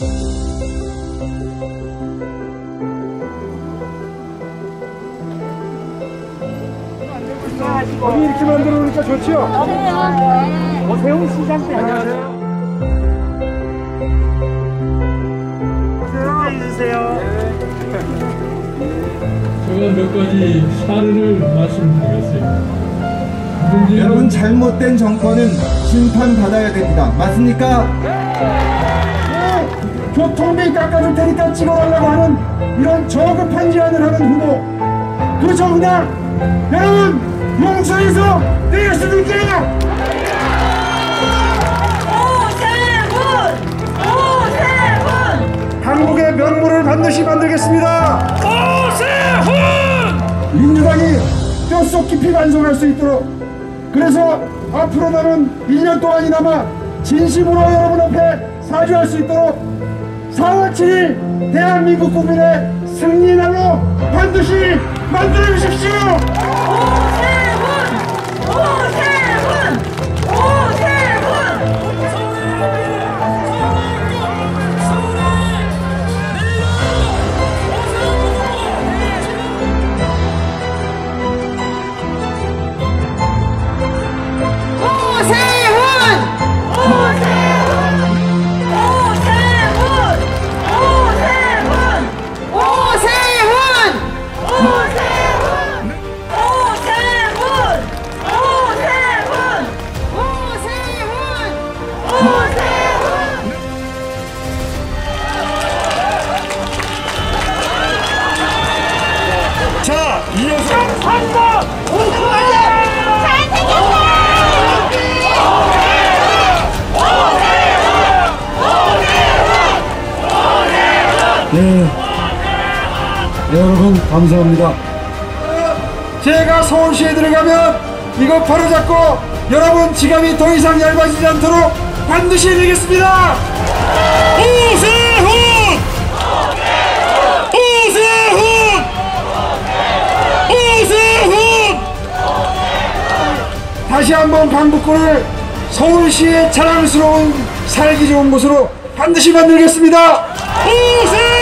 여기 이렇게 만들어 놓으니까 좋죠? 오세훈 시장 때 안녕하세요. 해주세요. 제가 몇 가지 사례를 말씀드리겠습니다. 여러분 잘못된 정권은 심판받아야 됩니다. 맞습니까? 교통비 깎아줄 테니까 찍어달라고 하는 이런 저급한 제안을 하는 후보 그 정당 여러분 용서해서 내겠습니까? 오세훈! 오세훈! 한국의 명물을 반드시 만들겠습니다. 오세훈! 민주당이 뼛속 깊이 반성할 수 있도록 그래서 앞으로 남은 1년 동안이나마 진심으로 여러분 앞에 사죄할 수 있도록 4월 7일 대한민국 국민의 승리 날로 반드시 만들어 주십시오. 이어서 네. 여러분 감사합니다. 제가 서울시에 들어가면 이거 바로잡고 여러분 지갑이 더 이상 얇아지지 않도록 반드시 해내겠습니다. 오세 다시 한번 강북구를 서울시의 자랑스러운 살기 좋은 곳으로 반드시 만들겠습니다. 오세